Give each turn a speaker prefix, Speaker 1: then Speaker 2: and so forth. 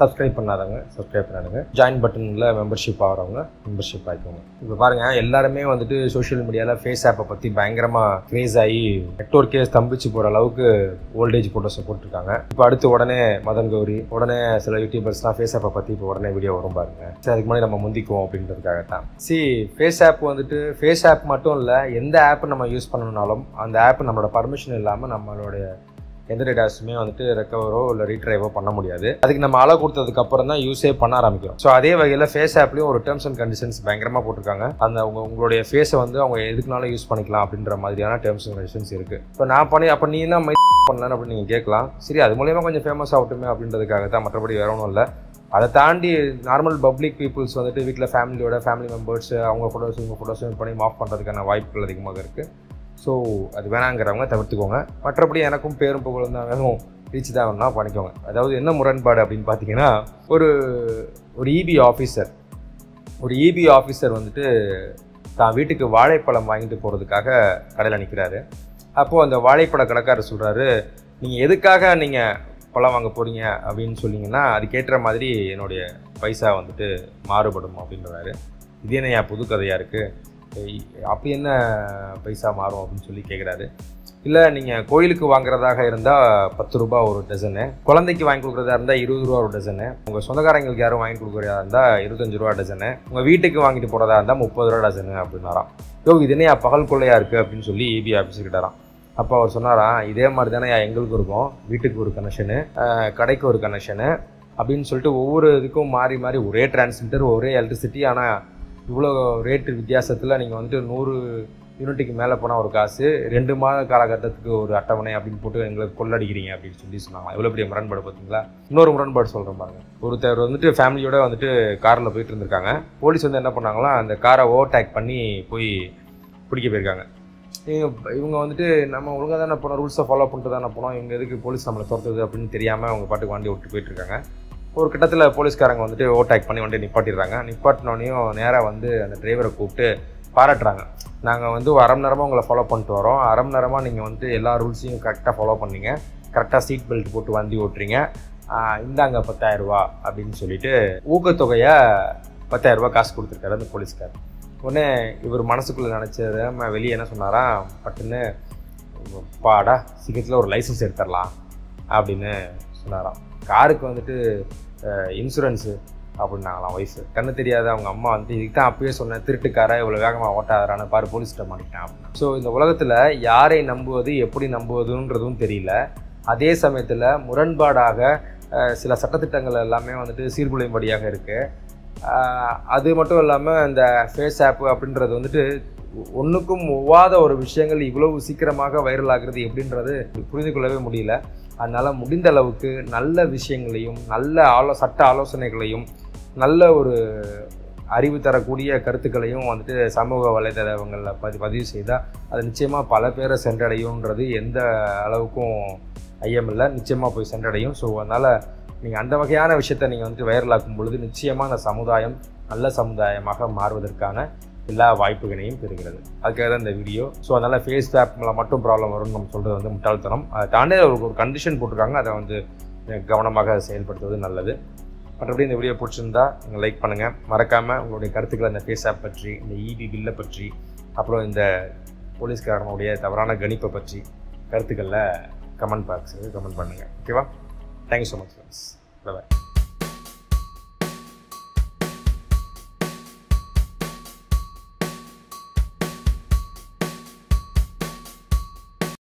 Speaker 1: Subscribe பண்ணாதவங்க subscribe பண்ணாதுங்க join பட்டனில் மெம்பர்ஷிப் ஆகிறவங்க மெம்பர்ஷிப் ஆகிக்கோங்க இப்போ பாருங்கள் எல்லாருமே வந்துட்டு சோஷியல் மீடியாவில் ஃபேஸ் ஆப்பை பற்றி பயங்கரமாக க்ரேஸ் ஆகி நெட்ஒர்க்கே ஸ்தம்பிச்சு போகிற அளவுக்கு ஓல்டேஜ் ஃபோட்டோஸை போட்டிருக்காங்க. இப்போ அடுத்து உடனே மதன் கௌரி உடனே சில யூடியூபர்ஸ்லாம் ஃபேஸ் ஆப்பை பற்றி இப்போ உடனே வீடியோ வரும் பாருங்க. சரி அதுக்கு முன்னாடி நம்ம முந்திக்குவோம் அப்படின்றதுக்காக தான் சி ஃபேஸ் ஆப் வந்துட்டு ஃபேஸ் ஆப் மட்டும் இல்லை எந்த ஆப் நம்ம யூஸ் பண்ணணும்னாலும் அந்த ஆப் நம்மளோட பர்மிஷன் இல்லாமல் நம்மளுடைய எந்த டேட்டாஸுமே வந்துட்டு ரெக்கவரோ இல்லை ரீட்ரைவோ பண்ண முடியாது. அதுக்கு நம்ம அளவு கொடுத்ததுக்கு அப்புறம் தான் யூஸே பண்ண ஆரம்பிக்கிறோம். ஸோ அதே வகையில் ஃபேஸ் ஆப்லேயும் ஒரு டேர்ம்ஸ் அண்ட் கண்டிஷன்ஸ் பயங்கரமாக போட்டிருக்காங்க. அந்த உங்க உங்களுடைய ஃபேஸை வந்து அவங்க எதுக்குனாலும் யூஸ் பண்ணிக்கலாம் அப்படின்ற மாதிரியான டேர்ம்ஸ் அண்ட் கண்டிஷன்ஸ் இருக்குது இப்போ நான் பண்ணி அப்போ நீ என்ன மை பண்ணலன்னு அப்படின்னு நீங்கள் கேட்கலாம். சரி அது மூலயமா கொஞ்சம் ஃபேமஸ் ஆகட்டுமே அப்படின்றதுக்காக தான் மற்றபடி வேற ஒன்றும் இல்லை. அதை தாண்டி நார்மல் பப்ளிக் பீப்புள்ஸ் வந்துட்டு வீட்டில் ஃபேமிலியோட ஃபேமிலி மெம்பர்ஸ் அவங்க ஃபோட்டோஸ் இவங்க ஃபோட்டோஸ் பண்ணி மாஃப் பண்ணுறதுக்கான வாய்ப்புகள் அதிகமாக இருக்குது ஸோ அது வேணாங்கிறவங்க தவிர்த்துக்கோங்க. மற்றபடி எனக்கும் பேரும் புகழும் தான் வேணும். ரீச் தான் வேணும்னா பண்ணிக்கோங்க. அதாவது என்ன முரண்பாடு அப்படின்னு பார்த்தீங்கன்னா ஒரு ஒரு இபி ஆஃபீஸர் ஒரு இபி ஆஃபீஸர் வந்துட்டு தான் வீட்டுக்கு வாழைப்பழம் வாங்கிட்டு போகிறதுக்காக கடையில் நிற்கிறாரு அப்போது அந்த வாழைப்பழ கடைக்காரர் சொல்கிறாரு நீங்கள் எதுக்காக நீங்கள் பழம் வாங்க போகிறீங்க அப்படின்னு சொன்னீங்கன்னா அதுக்கேற்ற மாதிரி என்னுடைய பைசா வந்துட்டு மாறுபடும் அப்படின்றாரு. இது என்ன என் புது கதையாக இருக்குது அப்போ என்ன பைசா மாறும் அப்படின்னு சொல்லி கேட்குறாரு இல்லை நீங்கள் கோயிலுக்கு வாங்குறதாக இருந்தால் பத்து ரூபா ஒரு டசனு குழந்தைக்கு வாங்கி கொடுக்குறதா இருந்தால் இருபது ரூபா ஒரு டசனு உங்கள் சொந்தக்காரங்களுக்கு யாரும் வாங்கி கொடுக்குறதா இருந்தால் இருபத்தஞ்சு ரூபா டசனு உங்கள் வீட்டுக்கு வாங்கிட்டு போகிறதா இருந்தால் முப்பது ரூபா டசனு அப்படின்னாராம். யோ இது என்ன பகல் கொள்ளையாக இருக்குது அப்படின்னு சொல்லி இபி ஆஃபீஸர்கிட்டாராம் அப்போ அவர் சொன்னாராம் இதே மாதிரி தானே எங்களுக்கு இருக்கும். வீட்டுக்கு ஒரு கனெக்ஷனு கடைக்கு ஒரு கனெக்ஷனு அப்படின்னு சொல்லிட்டு ஒவ்வொரு இதுக்கும் மாறி மாறி ஒரே டிரான்ஸ்மிட்டர் ஒரே எலக்ட்ரிசிட்டி ஆனால் இவ்வளோ ரேட்டு வித்தியாசத்தில் நீங்கள் வந்துட்டு நூறு யூனிட்டுக்கு மேலே போனால் ஒரு காசு ரெண்டு மாத காலகட்டத்துக்கு ஒரு அட்டவணை அப்படின்னு போட்டு எங்களுக்கு கொள்ளடிக்கிறீங்க அப்படின்னு சொல்லி சொன்னாங்க எவ்வளோ பெரிய முரண்பாடு பார்த்தீங்களா இன்னொரு முரண்பாடு சொல்கிறேன் பாருங்க. ஒருத்தர் வந்துட்டு ஃபேமிலியோட வந்துட்டு காரில் போயிட்டு இருந்திருக்காங்க. போலீஸ் வந்து என்ன பண்ணாங்களா அந்த காரை ஓவர்டேக் பண்ணி போய் பிடிக்க போயிருக்காங்க. இவங்க வந்துட்டு நம்ம ஒழுங்காக தானே போனோம் ரூல்ஸை ஃபாலோ பண்ணிட்டு தானே போனோம். இவங்க எதுக்கு போலீஸ் நம்மளை துரத்துது அப்படின்னு தெரியாமல் அவங்க பாட்டுக்கு வண்டி விட்டு போயிட்டுருக்காங்க ஒரு கட்டத்தில் போலீஸ்காரங்க வந்துட்டு ஓவர்டேக் பண்ணி வண்டி நிப்பாட்டிடுறாங்க. நிப்பாட்டினோடனையும் நேராக வந்து அந்த டிரைவரை கூப்பிட்டு பாராட்டுறாங்க. நாங்கள் வந்து அரை மணி நேரமாக உங்களை ஃபாலோ பண்ணிட்டு வரோம். அரை மணி நேரமாக நீங்கள் வந்துட்டு எல்லா ரூல்ஸையும் கரெக்டாக ஃபாலோ பண்ணீங்க. கரெக்டாக சீட் பெல்ட் போட்டு வண்டி ஓட்டுறீங்க. இந்தாங்க பத்தாயிரரூபா அப்படின்னு சொல்லிட்டு ஊக்கத்தொகையை பத்தாயிரரூபா காசு கொடுத்துருக்காரு அந்த போலீஸ்கார் உடனே இவர் மனசுக்குள்ளே நினச்சது வெளியே என்ன சொன்னாராம் பட்டுன்னு பாடா சீக்கிரத்தில் ஒரு லைசன்ஸ் எடுத்துடலாம் அப்படின்னு சொன்னாராம். காருக்கு வந்துட்டு இன்சூரன்ஸு அப்படின்னாங்களாம் ஒய்ஃபு கண்ணு தெரியாத அவங்க அம்மா வந்து இதுக்கு தான் அப்பயே சொன்னேன் திருட்டுக்கார இவ்வளோ வேகமாக ஓட்டாதாரான்னு பாரு போலீஸ்கிட்ட மாட்டிட்டான் ஸோ இந்த உலகத்தில் யாரை நம்புவது எப்படி நம்புவதுன்றதும் தெரியல. அதே சமயத்தில் முரண்பாடாக சில சட்டத்திட்டங்கள் எல்லாமே வந்துட்டு சீர்குலையும்படியாக இருக்குது அது மட்டும் இல்லாமல் இந்த ஃபேஸ் ஆப் அப்படின்றது வந்துட்டு ஒன்றுக்கும் ஒவ்வாத ஒரு விஷயங்கள் இவ்வளவு சீக்கிரமாக வைரல் ஆகிறது எப்படின்றது புரிந்து கொள்ளவே முடியல. அதனால் முடிந்த அளவுக்கு நல்ல விஷயங்களையும் நல்ல ஆலோ சட்ட ஆலோசனைகளையும் நல்ல ஒரு அறிவு தரக்கூடிய கருத்துக்களையும் வந்துட்டு சமூக வலைதளங்களில் பதி பதிவு செய்தால் அது நிச்சயமாக பல பேரை சென்றடையும்ன்றது எந்த அளவுக்கும் ஐயமில்லை. நிச்சயமாக போய் சென்றடையும். ஸோ அதனால் நீங்கள் அந்த வகையான விஷயத்தை நீங்கள் வந்துட்டு வைரலாக்கும் பொழுது நிச்சயமாக அந்த சமுதாயம் நல்ல சமுதாயமாக மாறுவதற்கான எல்லா வாய்ப்புகளையும் பெறுகிறது. அதுக்காக தான் இந்த வீடியோ. ஸோ அதனால் ஃபேஸ் ஆப்பில் மட்டும் ப்ராப்ளம் வரும்னு நம்ம சொல்கிறது வந்து முட்டாள்தனம். அதை தாண்டி ஒரு ஒரு கண்டிஷன் போட்டிருக்காங்க. அதை வந்து கவனமாக செயல்படுத்துவது நல்லது. மற்றபடி இந்த வீடியோ பிடிச்சிருந்தா நீங்கள் லைக் பண்ணுங்கள் மறக்காமல் உங்களுடைய கருத்துக்களை இந்த ஃபேஸ் ஆப் பற்றி இந்த இபி பில்லை பற்றி அப்புறம் இந்த போலீஸ்காரனுடைய தவறான கணிப்பை பற்றி கருத்துக்களில் கமெண்ட் பாக்ஸுக்கு கமெண்ட் பண்ணுங்கள் ஓகேவா thank you so much friends bye